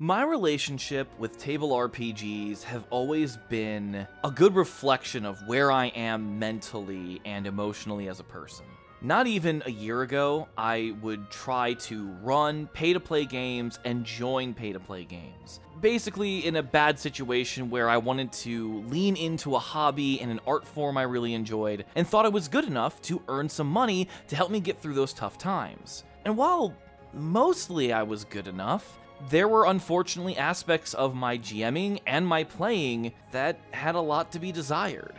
My relationship with table RPGs have always been a good reflection of where I am mentally and emotionally as a person. Not even a year ago, I would try to run pay to play games and join pay to play games. Basically, in a bad situation where I wanted to lean into a hobby and an art form I really enjoyed and thought it was good enough to earn some money to help me get through those tough times. And while mostly I was good enough, there were unfortunately aspects of my GMing and my playing that had a lot to be desired.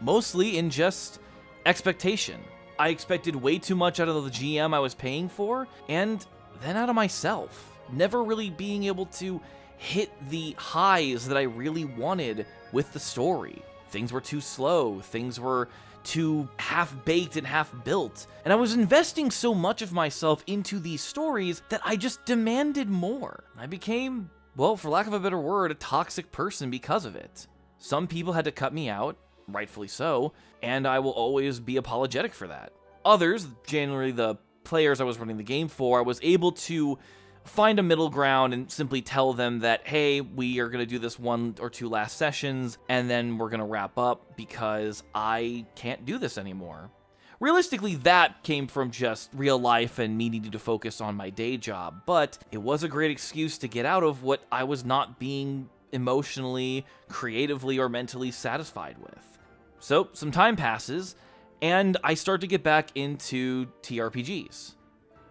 Mostly in just expectation. I expected way too much out of the GM I was paying for, and then out of myself. Never really being able to hit the highs that I really wanted with the story. Things were too slow, things were too half baked and half built. And I was investing so much of myself into these stories that I just demanded more. I became, well, for lack of a better word, a toxic person because of it. Some people had to cut me out, rightfully so, and I will always be apologetic for that. Others, generally the players I was running the game for, I was able to find a middle ground and simply tell them that, hey, we are going to do this one or two last sessions and then we're going to wrap up because I can't do this anymore. Realistically, that came from just real life and me needing to focus on my day job, but it was a great excuse to get out of what I was not being emotionally, creatively, or mentally satisfied with. So, some time passes, and I start to get back into TRPGs.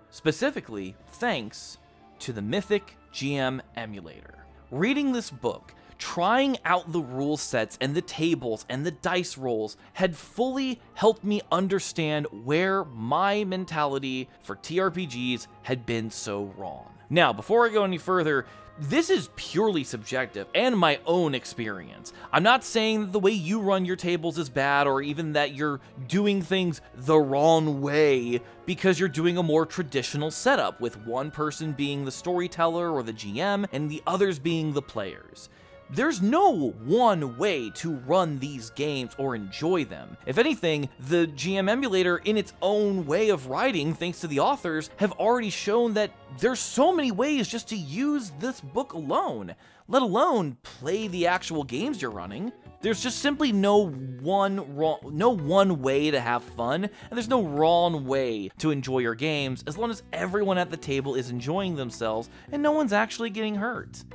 Specifically, thanks to the Mythic GM emulator. Reading this book, trying out the rule sets and the tables and the dice rolls had fully helped me understand where my mentality for TRPGs had been so wrong. Now, before I go any further, this is purely subjective and my own experience. I'm not saying that the way you run your tables is bad or even that you're doing things the wrong way because you're doing a more traditional setup with one person being the storyteller or the GM and the others being the players. There's no one way to run these games or enjoy them. If anything, the GM emulator, in its own way of writing, thanks to the authors, have already shown that there's so many ways just to use this book alone, let alone play the actual games you're running. There's just simply no one wrong, no one way to have fun, and there's no wrong way to enjoy your games as long as everyone at the table is enjoying themselves and no one's actually getting hurt.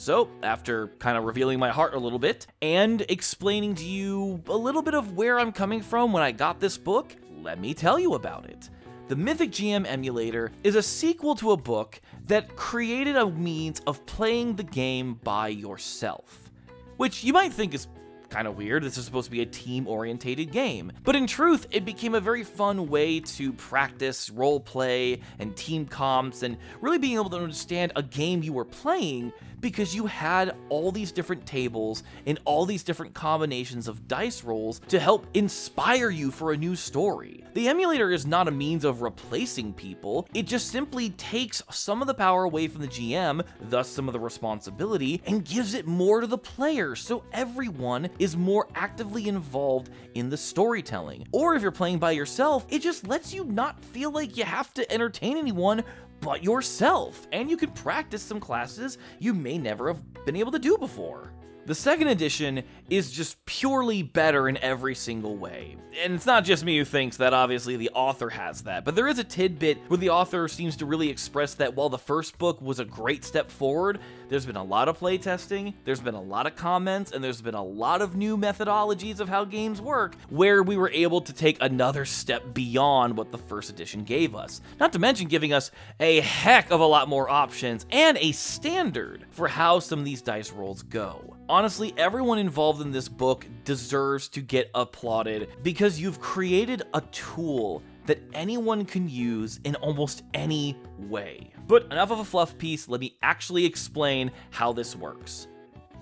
So, after kind of revealing my heart a little bit and explaining to you a little bit of where I'm coming from when I got this book, let me tell you about it. The Mythic GM emulator is a sequel to a book that created a means of playing the game by yourself. Which you might think is kind of weird. This is supposed to be a team orientated game. But in truth, it became a very fun way to practice role play and team comps and really being able to understand a game you were playing because you had all these different tables and all these different combinations of dice rolls to help inspire you for a new story. The emulator is not a means of replacing people, it just simply takes some of the power away from the GM, thus some of the responsibility, and gives it more to the player so everyone is more actively involved in the storytelling. Or if you're playing by yourself, it just lets you not feel like you have to entertain anyone but yourself, and you can practice some classes you may never have been able to do before. The second edition is just purely better in every single way. And it's not just me who thinks that, obviously, the author has that, but there is a tidbit where the author seems to really express that while the first book was a great step forward, there's been a lot of playtesting, there's been a lot of comments, and there's been a lot of new methodologies of how games work where we were able to take another step beyond what the first edition gave us. Not to mention giving us a heck of a lot more options and a standard for how some of these dice rolls go. Honestly, everyone involved in this book deserves to get applauded because you've created a tool that anyone can use in almost any way. But enough of a fluff piece, let me actually explain how this works.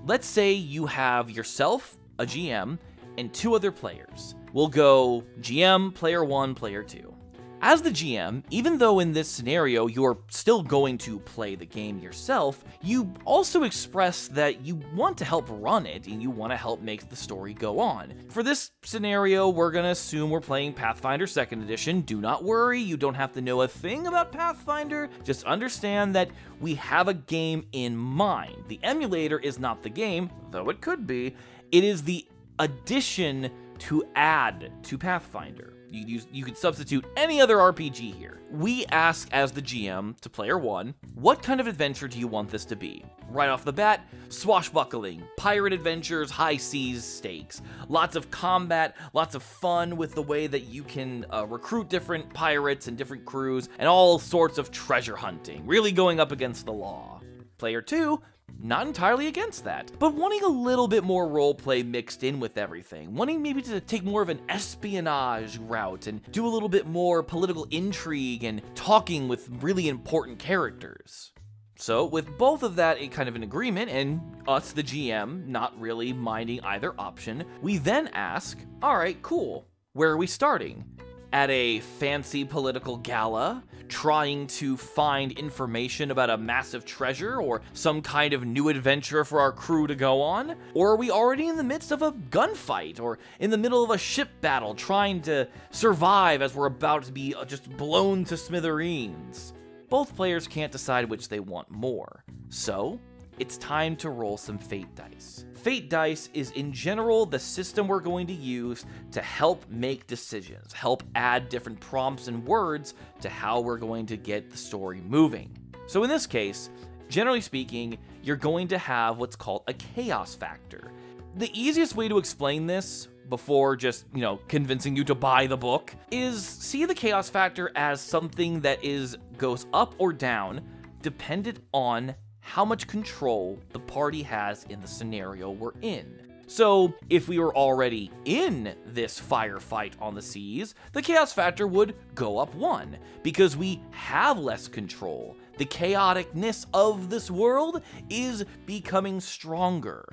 Let's say you have yourself, a GM, and two other players. We'll go GM, player one, player two. As the GM, even though in this scenario you're still going to play the game yourself, you also express that you want to help run it and you want to help make the story go on. For this scenario, we're going to assume we're playing Pathfinder 2nd Edition. Do not worry, you don't have to know a thing about Pathfinder. Just understand that we have a game in mind. The emulator is not the game, though it could be. It is the addition to add to Pathfinder. You, use, you could substitute any other RPG here. We ask as the GM to player one, what kind of adventure do you want this to be? Right off the bat, swashbuckling, pirate adventures, high seas stakes, lots of combat, lots of fun with the way that you can uh, recruit different pirates and different crews, and all sorts of treasure hunting, really going up against the law. Player 2 not entirely against that, but wanting a little bit more roleplay mixed in with everything, wanting maybe to take more of an espionage route and do a little bit more political intrigue and talking with really important characters. So, with both of that in kind of an agreement, and us, the GM, not really minding either option, we then ask, alright, cool, where are we starting? at a fancy political gala, trying to find information about a massive treasure or some kind of new adventure for our crew to go on? Or are we already in the midst of a gunfight or in the middle of a ship battle trying to survive as we're about to be uh, just blown to smithereens? Both players can't decide which they want more. So, it's time to roll some fate dice. Fate dice is in general the system we're going to use to help make decisions, help add different prompts and words to how we're going to get the story moving. So in this case, generally speaking, you're going to have what's called a chaos factor. The easiest way to explain this before just, you know, convincing you to buy the book is see the chaos factor as something that is goes up or down dependent on how much control the party has in the scenario we're in. So, if we were already in this firefight on the seas, the chaos factor would go up one, because we have less control. The chaoticness of this world is becoming stronger.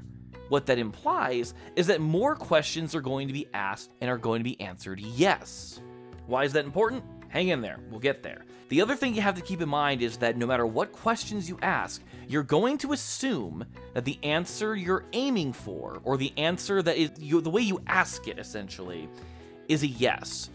What that implies is that more questions are going to be asked and are going to be answered yes. Why is that important? Hang in there, we'll get there. The other thing you have to keep in mind is that no matter what questions you ask, you're going to assume that the answer you're aiming for, or the answer that is you, the way you ask it essentially, is a yes.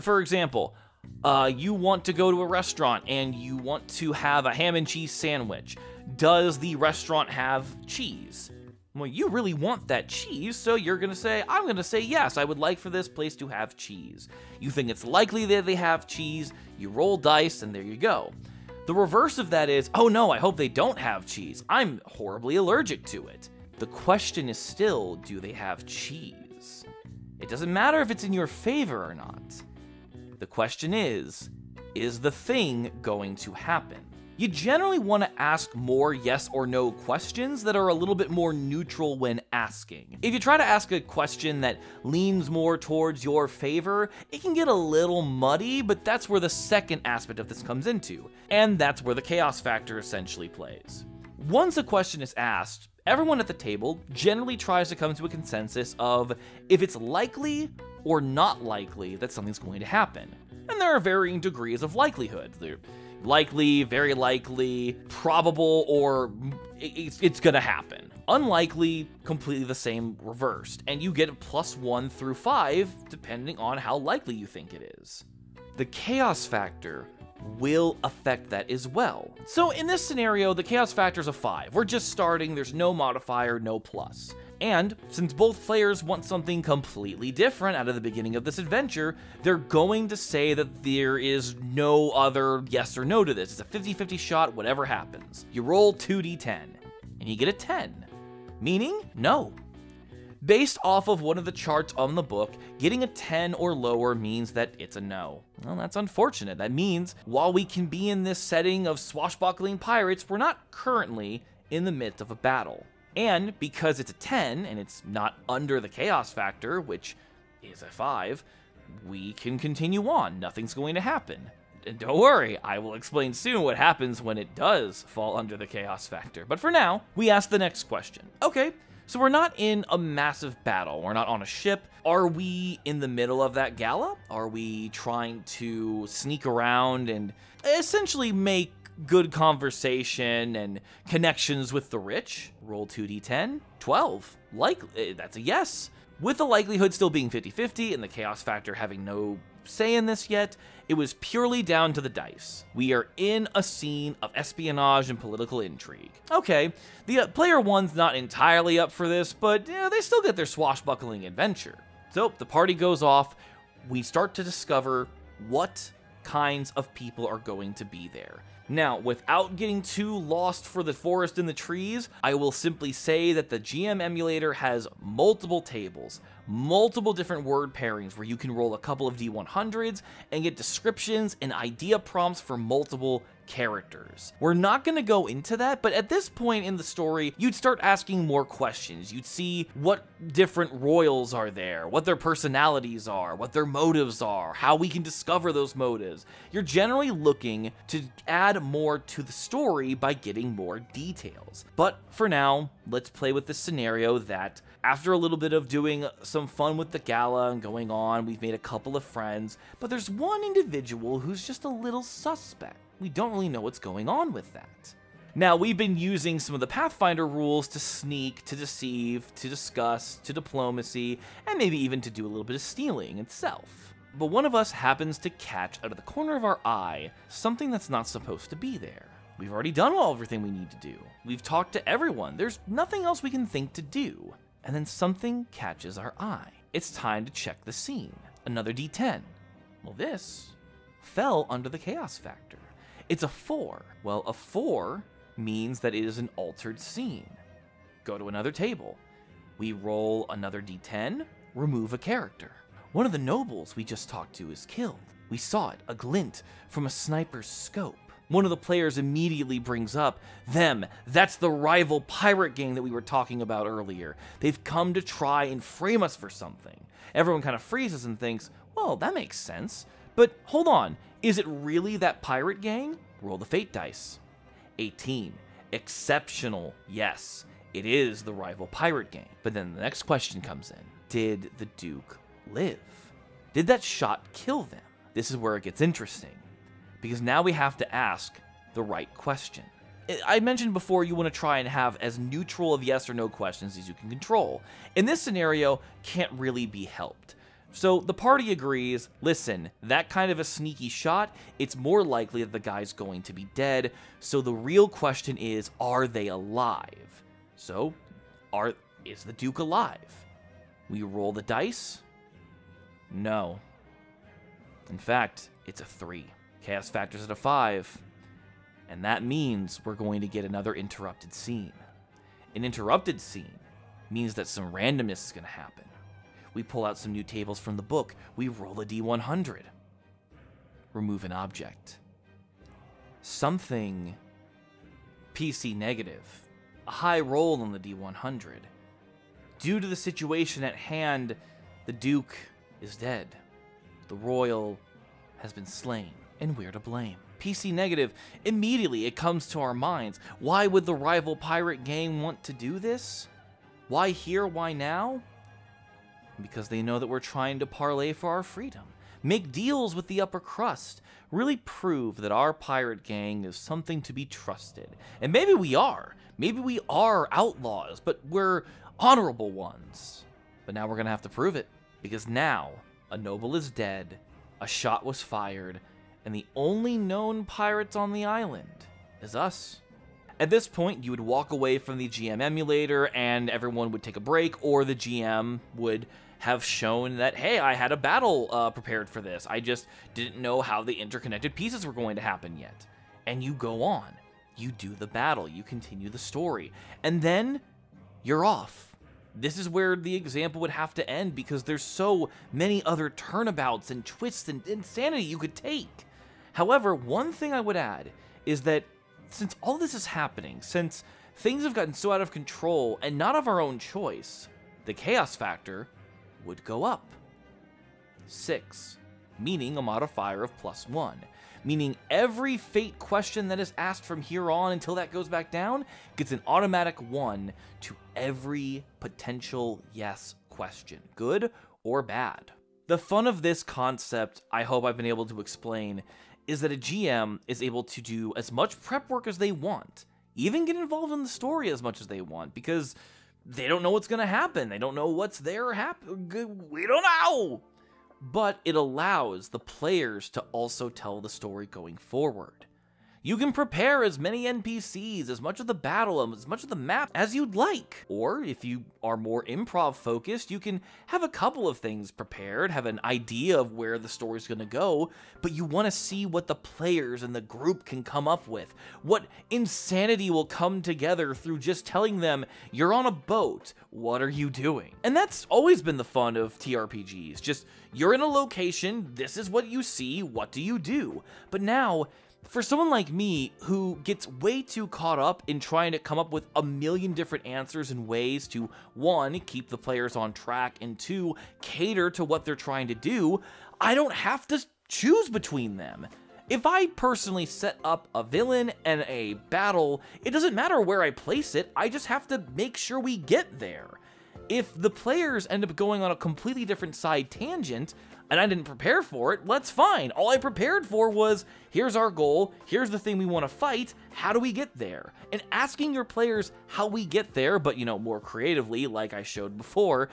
For example, uh, you want to go to a restaurant and you want to have a ham and cheese sandwich. Does the restaurant have cheese? Well, you really want that cheese, so you're gonna say, I'm gonna say yes, I would like for this place to have cheese. You think it's likely that they have cheese, you roll dice, and there you go. The reverse of that is, oh no, I hope they don't have cheese. I'm horribly allergic to it. The question is still, do they have cheese? It doesn't matter if it's in your favor or not. The question is, is the thing going to happen? You generally want to ask more yes or no questions that are a little bit more neutral when asking. If you try to ask a question that leans more towards your favor, it can get a little muddy, but that's where the second aspect of this comes into, and that's where the chaos factor essentially plays. Once a question is asked, everyone at the table generally tries to come to a consensus of if it's likely or not likely that something's going to happen. And there are varying degrees of likelihood likely, very likely, probable, or it's, it's gonna happen. Unlikely, completely the same reversed, and you get plus one through five depending on how likely you think it is. The chaos factor will affect that as well. So in this scenario, the chaos factor is a 5. We're just starting, there's no modifier, no plus. And since both players want something completely different out of the beginning of this adventure, they're going to say that there is no other yes or no to this. It's a 50 50 shot, whatever happens. You roll 2d10, and you get a 10, meaning no. Based off of one of the charts on the book, getting a 10 or lower means that it's a no. Well, that's unfortunate. That means while we can be in this setting of swashbuckling pirates, we're not currently in the midst of a battle. And because it's a 10 and it's not under the chaos factor, which is a 5, we can continue on. Nothing's going to happen. And don't worry, I will explain soon what happens when it does fall under the chaos factor. But for now, we ask the next question. Okay, So we're not in a massive battle. We're not on a ship. Are we in the middle of that gala? Are we trying to sneak around and essentially make good conversation and connections with the rich? Roll 2d10. 12. Like eh, that's a yes. With the likelihood still being 50-50 and the chaos factor having no say in this yet, it was purely down to the dice. We are in a scene of espionage and political intrigue. Okay, the uh, player one's not entirely up for this, but yeah, they still get their swashbuckling adventure. So the party goes off. We start to discover what kinds of people are going to be there. Now, without getting too lost for the forest and the trees, I will simply say that the GM emulator has multiple tables, multiple different word pairings where you can roll a couple of D100s and get descriptions and idea prompts for multiple characters. We're not going to go into that, but at this point in the story, you'd start asking more questions. You'd see what different royals are there, what their personalities are, what their motives are, how we can discover those motives. You're generally looking to add more to the story by getting more details. But for now, let's play with the scenario that after a little bit of doing some fun with the gala and going on, we've made a couple of friends, but there's one individual who's just a little suspect. We don't really know what's going on with that. Now, we've been using some of the Pathfinder rules to sneak, to deceive, to discuss, to diplomacy, and maybe even to do a little bit of stealing itself. But one of us happens to catch out of the corner of our eye something that's not supposed to be there. We've already done all everything we need to do. We've talked to everyone. There's nothing else we can think to do and then something catches our eye. It's time to check the scene. Another d10. Well, this fell under the chaos factor. It's a 4. Well, a 4 means that it is an altered scene. Go to another table. We roll another d10, remove a character. One of the nobles we just talked to is killed. We saw it, a glint from a sniper's scope one of the players immediately brings up them. That's the rival pirate gang that we were talking about earlier. They've come to try and frame us for something. Everyone kind of freezes and thinks, well, that makes sense. But hold on, is it really that pirate gang? Roll the fate dice. 18. Exceptional, yes. It is the rival pirate gang. But then the next question comes in Did the Duke live? Did that shot kill them? This is where it gets interesting because now we have to ask the right question. I mentioned before you want to try and have as neutral of yes or no questions as you can control. In this scenario, can't really be helped. So the party agrees, listen, that kind of a sneaky shot, it's more likely that the guy's going to be dead. So the real question is, are they alive? So, are is the Duke alive? We roll the dice? No. In fact, it's a 3. Chaos factors at a 5. And that means we're going to get another interrupted scene. An interrupted scene means that some randomness is going to happen. We pull out some new tables from the book. We roll a d100. Remove an object. Something PC negative. A high roll on the d100. Due to the situation at hand, the Duke is dead. The Royal has been slain and we're to blame. PC negative, immediately it comes to our minds. Why would the rival pirate gang want to do this? Why here? Why now? Because they know that we're trying to parlay for our freedom, make deals with the upper crust, really prove that our pirate gang is something to be trusted. And maybe we are. Maybe we are outlaws, but we're honorable ones. But now we're going to have to prove it. Because now, a noble is dead, a shot was fired, and the only known pirates on the island is us. At this point, you would walk away from the GM emulator and everyone would take a break, or the GM would have shown that, hey, I had a battle uh, prepared for this. I just didn't know how the interconnected pieces were going to happen yet. And you go on. You do the battle. You continue the story. And then you're off. This is where the example would have to end because there's so many other turnabouts and twists and insanity you could take. However, one thing I would add is that since all this is happening, since things have gotten so out of control and not of our own choice, the chaos factor would go up. 6, meaning a modifier of plus 1, meaning every fate question that is asked from here on until that goes back down gets an automatic one to every potential yes question, good or bad. The fun of this concept, I hope I've been able to explain, is that a GM is able to do as much prep work as they want, even get involved in the story as much as they want, because they don't know what's going to happen. They don't know what's there happen. We don't know. But it allows the players to also tell the story going forward. You can prepare as many NPCs, as much of the battle, um, as much of the map as you'd like. Or if you are more improv focused, you can have a couple of things prepared, have an idea of where the story's going to go, but you want to see what the players and the group can come up with. What insanity will come together through just telling them, you're on a boat, what are you doing? And that's always been the fun of TRPGs. Just, you're in a location, this is what you see, what do you do? But now, for someone like me who gets way too caught up in trying to come up with a million different answers and ways to one, keep the players on track, and two, cater to what they're trying to do, I don't have to choose between them. If I personally set up a villain and a battle, it doesn't matter where I place it, I just have to make sure we get there. If the players end up going on a completely different side tangent, and I didn't prepare for it, that's fine. All I prepared for was here's our goal, here's the thing we want to fight, how do we get there? And asking your players how we get there, but you know, more creatively, like I showed before,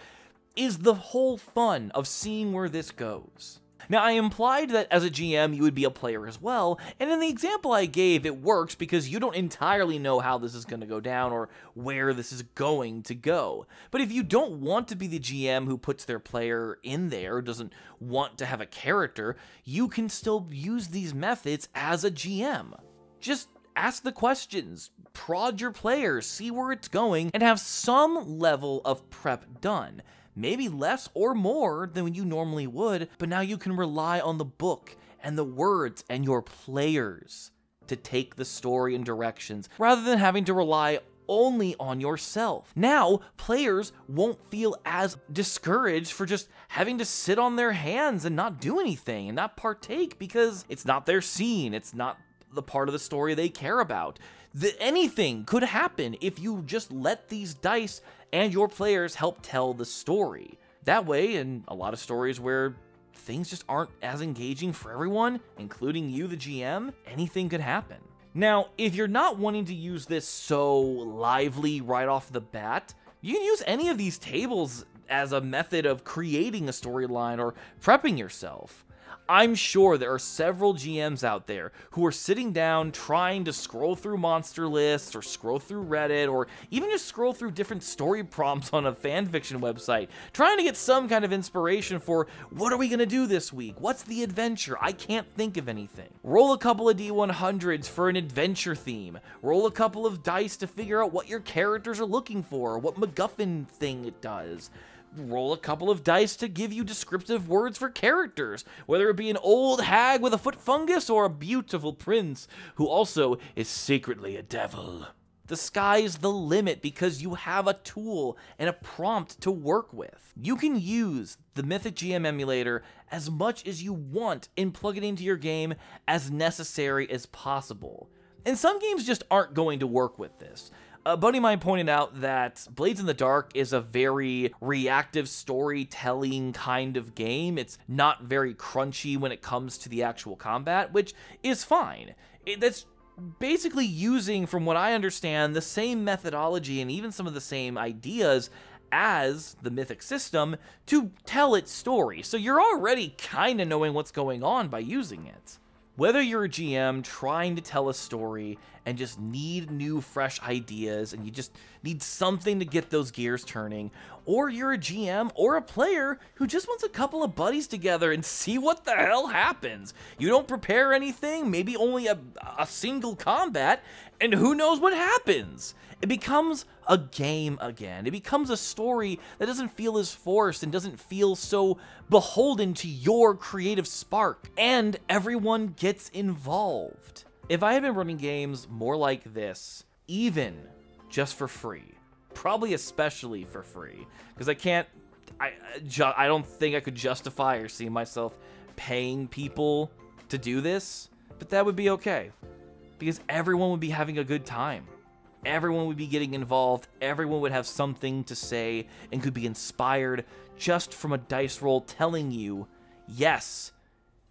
is the whole fun of seeing where this goes. Now, I implied that as a GM, you would be a player as well, and in the example I gave, it works because you don't entirely know how this is going to go down or where this is going to go. But if you don't want to be the GM who puts their player in there, doesn't want to have a character, you can still use these methods as a GM. Just ask the questions, prod your players, see where it's going, and have some level of prep done maybe less or more than you normally would, but now you can rely on the book and the words and your players to take the story in directions rather than having to rely only on yourself. Now, players won't feel as discouraged for just having to sit on their hands and not do anything and not partake because it's not their scene, it's not the part of the story they care about. The, anything could happen if you just let these dice and your players help tell the story. That way, in a lot of stories where things just aren't as engaging for everyone, including you, the GM, anything could happen. Now, if you're not wanting to use this so lively right off the bat, you can use any of these tables as a method of creating a storyline or prepping yourself. I'm sure there are several GMs out there who are sitting down trying to scroll through monster lists or scroll through Reddit or even just scroll through different story prompts on a fanfiction website, trying to get some kind of inspiration for what are we going to do this week? What's the adventure? I can't think of anything. Roll a couple of D100s for an adventure theme. Roll a couple of dice to figure out what your characters are looking for, what MacGuffin thing it does roll a couple of dice to give you descriptive words for characters, whether it be an old hag with a foot fungus or a beautiful prince who also is secretly a devil. The sky's the limit because you have a tool and a prompt to work with. You can use the Mythic GM emulator as much as you want and plug it into your game as necessary as possible. And some games just aren't going to work with this. A buddy of mine pointed out that Blades in the Dark is a very reactive storytelling kind of game. It's not very crunchy when it comes to the actual combat, which is fine. It, that's basically using, from what I understand, the same methodology and even some of the same ideas as the mythic system to tell its story. So you're already kind of knowing what's going on by using it. Whether you're a GM trying to tell a story and just need new, fresh ideas and you just need something to get those gears turning, or you're a GM or a player who just wants a couple of buddies together and see what the hell happens. You don't prepare anything, maybe only a, a single combat, and who knows what happens. It becomes a game again. It becomes a story that doesn't feel as forced and doesn't feel so beholden to your creative spark, and everyone gets involved. If I had been running games more like this, even just for free, probably especially for free, because I can't, I, I don't think I could justify or see myself paying people to do this But that would be okay. Because everyone would be having a good time. Everyone would be getting involved. Everyone would have something to say and could be inspired just from a dice roll telling you, yes,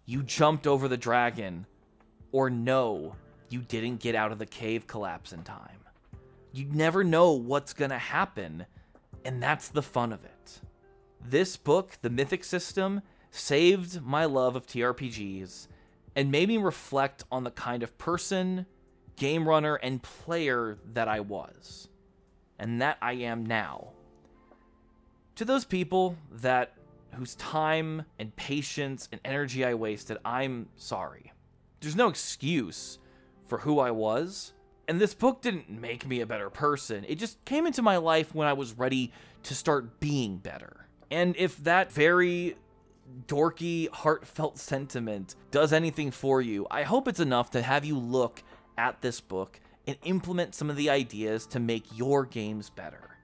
you jumped over the dragon, or no, you didn't get out of the cave collapse in time. You never know what's to happen, and that's the fun of it. This book, The Mythic System, saved my love of TRPGs and made me reflect on the kind of person, game runner, and player that I was, and that I am now. To those people that whose time and patience and energy I wasted, I'm sorry. There's no excuse for who I was. And this book didn't make me a better person. It just came into my life when I was ready to start being better. And if that very dorky, heartfelt sentiment does anything for you, I hope it's enough to have you look at this book and implement some of the ideas to make your games better.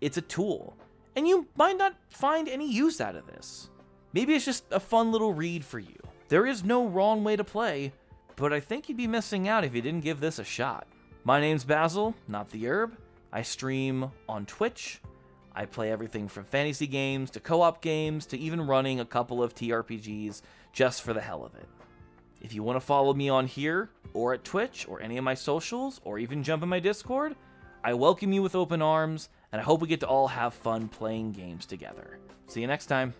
It's a tool, and you might not find any use out of this. Maybe it's just a fun little read for you. There is no wrong way to play, but I think you'd be missing out if you didn't give this a shot. My name's Basil, not the herb. I stream on Twitch. I play everything from fantasy games to co op games to even running a couple of TRPGs just for the hell of it. If you want to follow me on here, or at Twitch, or any of my socials, or even jump in my Discord, I welcome you with open arms, and I hope we get to all have fun playing games together. See you next time.